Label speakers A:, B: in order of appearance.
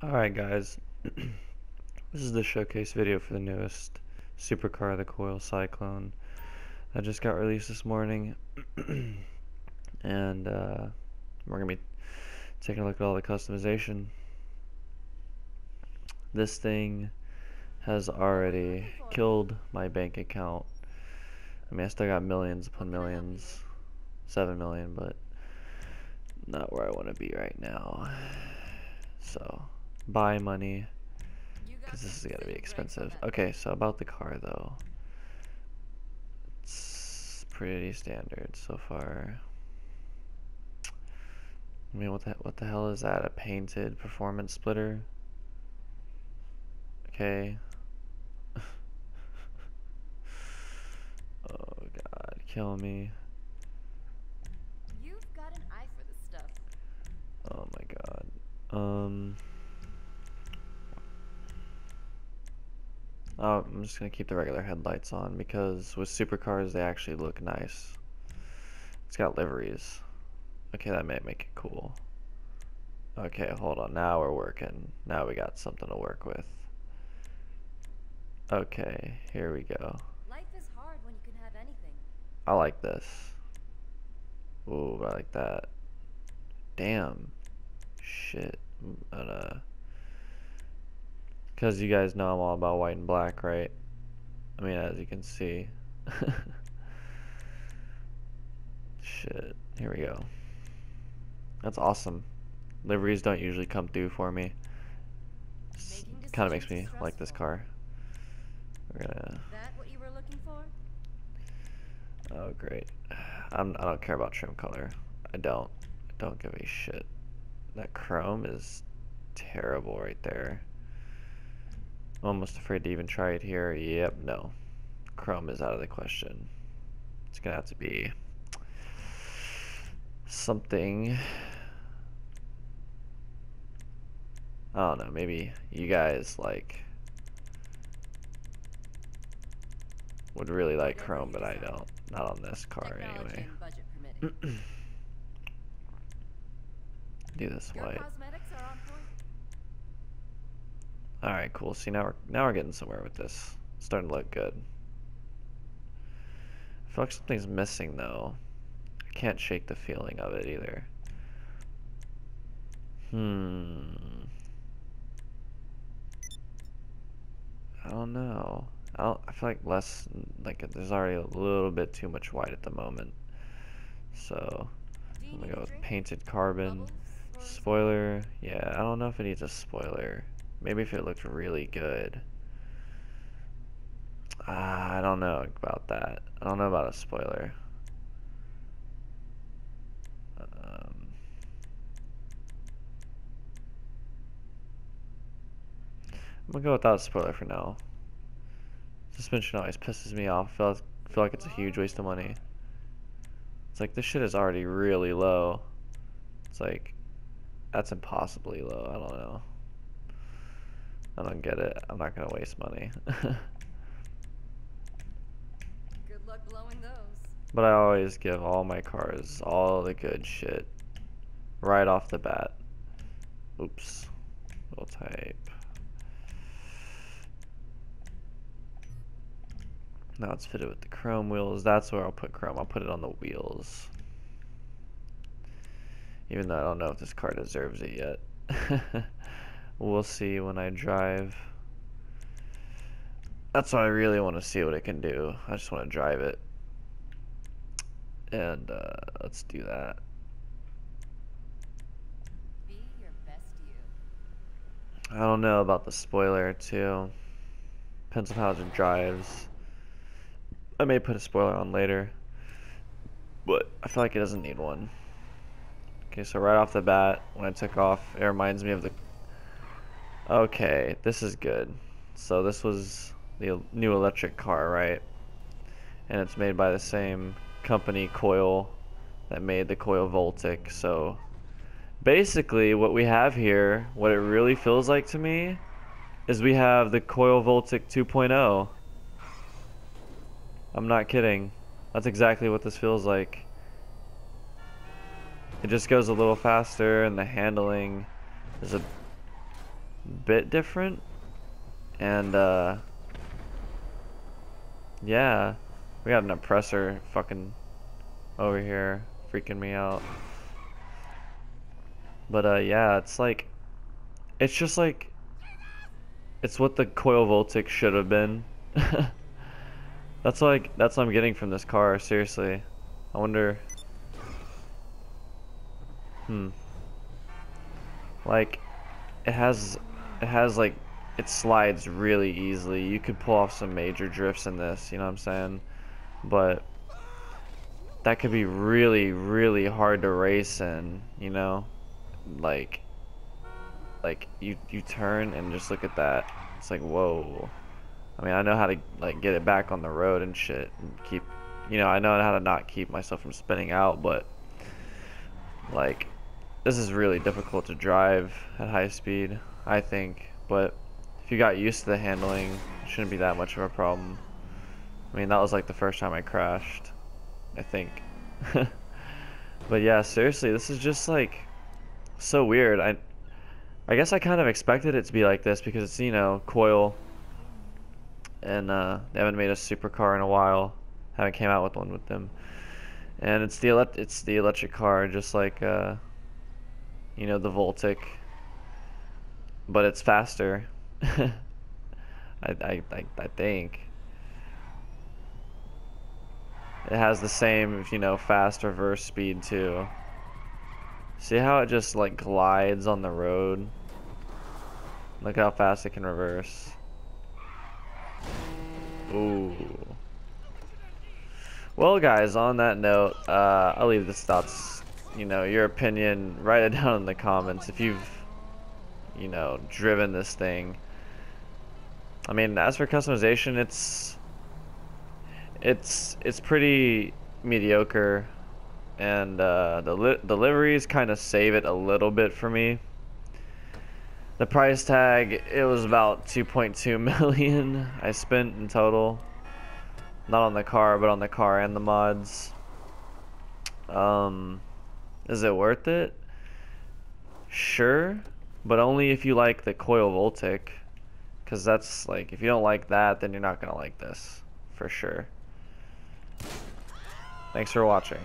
A: Alright guys, this is the showcase video for the newest supercar, the Coil Cyclone. that just got released this morning, and uh, we're going to be taking a look at all the customization. This thing has already killed my bank account. I mean, I still got millions upon millions, 7 million, but not where I want to be right now. So buy money because this is gonna be expensive. Okay, so about the car though, it's pretty standard so far. I mean, what the what the hell is that? A painted performance splitter? Okay. oh God, kill me.
B: You've got an eye for this stuff.
A: Oh my God. Um. Oh, I'm just gonna keep the regular headlights on because with supercars they actually look nice. It's got liveries. Okay, that may make it cool. Okay, hold on. Now we're working. Now we got something to work with. Okay, here we go.
B: Life is hard when you can have anything.
A: I like this. Ooh, I like that. Damn. Shit. But, uh... Because you guys know I'm all about white and black, right? I mean, as you can see. Shit. Here we go. That's awesome. Liveries don't usually come through for me. Kind of makes me like this car. We're gonna...
B: That what you were looking for?
A: Oh, great. I'm, I don't care about trim color. I don't. I don't give a shit. That chrome is terrible right there. Almost afraid to even try it here. Yep, no. Chrome is out of the question. It's gonna have to be something. I don't know, maybe you guys like would really like Chrome, but I don't. Not on this car anyway. Do this white. Alright, cool. See, now we're, now we're getting somewhere with this. It's starting to look good. I feel like something's missing, though. I can't shake the feeling of it, either. Hmm. I don't know. I, don't, I feel like less, like there's already a little bit too much white at the moment. So, I'm gonna go with painted carbon. Spoiler, yeah, I don't know if it needs a spoiler. Maybe if it looked really good. Uh, I don't know about that. I don't know about a spoiler. Um, I'm gonna go without a spoiler for now. Suspension always pisses me off. I feel, feel like it's a huge waste of money. It's like this shit is already really low. It's like that's impossibly low. I don't know. I don't get it. I'm not gonna waste money.
B: Good luck blowing those.
A: But I always give all my cars all the good shit right off the bat. Oops. We'll type. Now it's fitted with the chrome wheels. That's where I'll put chrome. I'll put it on the wheels. Even though I don't know if this car deserves it yet. we'll see when I drive. That's what I really want to see what it can do. I just want to drive it. And uh, let's do that. I don't know about the spoiler too. Depends on how it drives. I may put a spoiler on later. But I feel like it doesn't need one. Okay, so right off the bat, when I took off, it reminds me of the Okay, this is good. So this was the new electric car, right? And it's made by the same company, Coil, that made the Coil Voltic. So basically what we have here, what it really feels like to me, is we have the Coil Voltic 2.0. I'm not kidding. That's exactly what this feels like. It just goes a little faster and the handling is a bit different. And, uh, yeah, we got an oppressor fucking over here freaking me out. But, uh, yeah, it's like, it's just like, it's what the coil Voltic should have been. that's like, that's what I'm getting from this car, seriously. I wonder, hmm. Like, it has, it has like, it slides really easily. You could pull off some major drifts in this, you know what I'm saying? But, that could be really, really hard to race in, you know? Like, like, you, you turn and just look at that. It's like, whoa. I mean, I know how to, like, get it back on the road and shit. And keep, you know, I know how to not keep myself from spinning out, but, like, this is really difficult to drive at high speed, I think. But if you got used to the handling, it shouldn't be that much of a problem. I mean, that was like the first time I crashed, I think. but yeah, seriously, this is just like so weird. I I guess I kind of expected it to be like this because it's, you know, coil and uh, they haven't made a supercar in a while. Haven't came out with one with them. And it's the ele it's the electric car just like uh, you know, the Voltic, but it's faster. I, I, I, I think. It has the same, you know, fast reverse speed too. See how it just like glides on the road? Look how fast it can reverse. Ooh. Well guys, on that note, uh, I'll leave this thoughts you know, your opinion, write it down in the comments if you've, you know, driven this thing. I mean, as for customization, it's it's it's pretty mediocre, and uh, the li the liveries kind of save it a little bit for me. The price tag, it was about 2.2 million I spent in total. Not on the car, but on the car and the mods. Um, is it worth it? Sure, but only if you like the coil Voltic. Because that's like, if you don't like that, then you're not to like this. For sure. Thanks for watching.